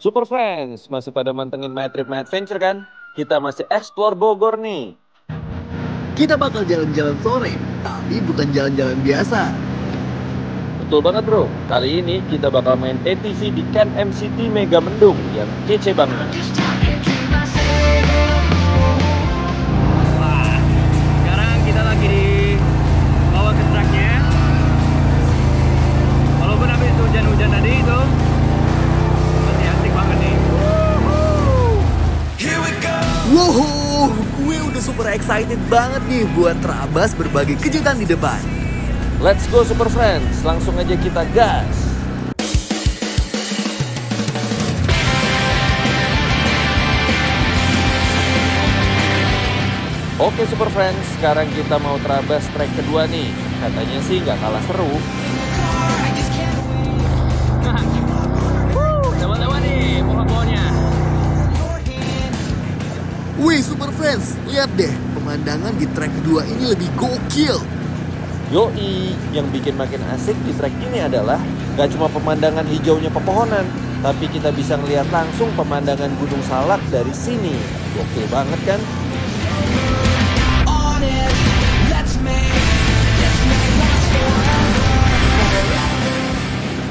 Super Friends, masih pada mantengin My Trip My Adventure kan? Kita masih explore Bogor nih. Kita bakal jalan-jalan sore, tapi bukan jalan-jalan biasa. Betul banget bro, kali ini kita bakal main ATV di Camp MCT Mega Mendung yang kece banget. Wah, sekarang kita lagi di Wow, gue udah super excited banget nih buat terabas berbagai kejutan di depan. Let's go Super Friends, langsung aja kita gas. Oke Super Friends, sekarang kita mau terabas trek kedua nih. Katanya sih nggak kalah seru. Lihat deh, pemandangan di trek kedua ini lebih gokil. Yoi, yang bikin makin asik di trek ini adalah gak cuma pemandangan hijaunya pepohonan, tapi kita bisa ngeliat langsung pemandangan Gunung Salak dari sini. Gokil banget kan?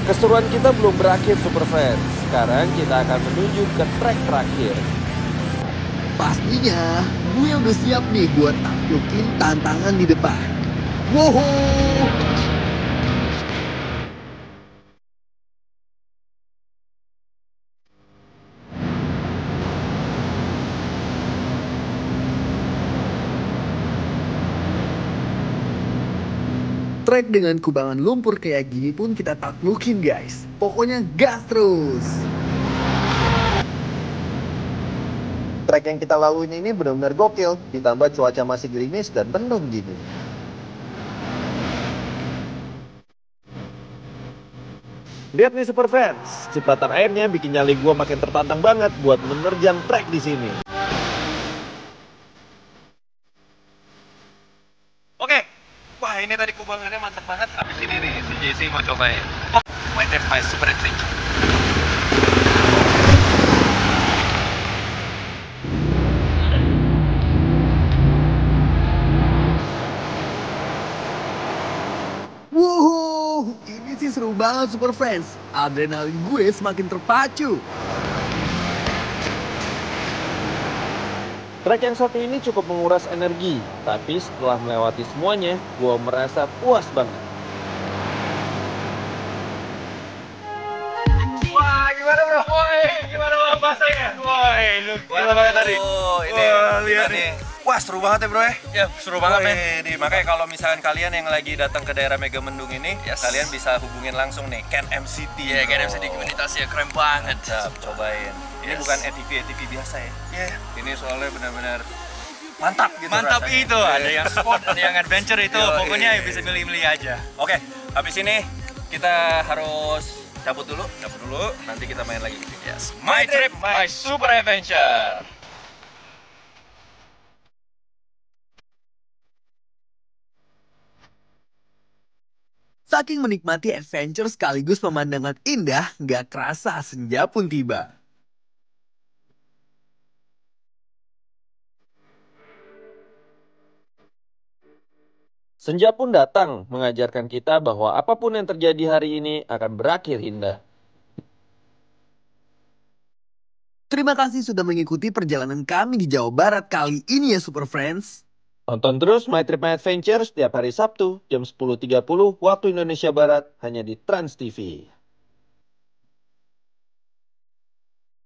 Keseruan kita belum berakhir Super Friends. Sekarang kita akan menuju ke trek terakhir. Pastinya, gue udah siap nih buat taklukin tantangan di depan. Wow! Trek dengan kubangan lumpur kayak gini pun kita taklukin guys. Pokoknya gas terus. Trek yang kita laluin ini benar-benar gokil, ditambah cuaca masih gerimis dan penuh gini. Lihat nih Super Friends, cipratan airnya bikin nyali gua makin tertantang banget buat menerjang trek di sini. Oke. Wah, ini tadi kubangannya mantap banget. Habis ini nih si JC mau cobain. Oh, my trip my super adventure. Wow, ini seru banget Super Friends. Adrenalin gue semakin terpacu. Trek yang satu ini cukup menguras energi, tapi setelah melewati semuanya, gua merasa puas banget. Wah, gimana bro? Woi, gimana bro bahasanya? Woi, lu gila banget tadi. Oh, ini Wah, kita lihat nih. Wah, seru banget ya, Bro ya. Ya, seru banget, men. Wih, Makanya kalau misalkan kalian yang lagi datang ke daerah Megamendung ini, Yes. kalian bisa hubungin langsung nih Ken MCT. Iya, bro. kan MC di komunitas ya keren banget. Mantap, cobain. Ini Yes. bukan ATV ATV biasa ya. Iya. Ini soalnya benar-benar mantap gitu Mantap rasanya. itu, ada yang sport, ada yang adventure itu, Yoi. pokoknya bisa milih-milih aja. Oke, habis ini kita harus cabut dulu, cabut dulu. Nanti kita main lagi. Yes, my trip, my super adventure. Saking menikmati adventure sekaligus pemandangan indah, nggak kerasa senja pun tiba. Senja pun datang mengajarkan kita bahwa apa pun yang terjadi hari ini akan berakhir indah. Terima kasih sudah mengikuti perjalanan kami di Jawa Barat kali ini ya Super Friends. Tonton terus My Trip My Adventure setiap hari Sabtu jam 10.30 waktu Indonesia Barat hanya di Trans TV.